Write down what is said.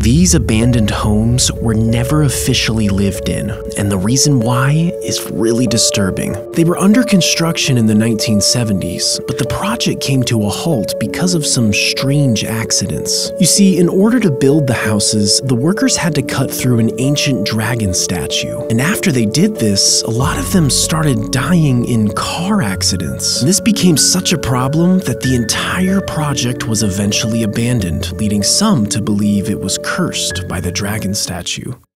These abandoned homes were never officially lived in, and the reason why is really disturbing. They were under construction in the 1970s, but the project came to a halt because of some strange accidents. You see, in order to build the houses, the workers had to cut through an ancient dragon statue, and after they did this, a lot of them started dying in car accidents. This became such a problem that the entire project was eventually abandoned, leading some to believe it was cursed by the dragon statue.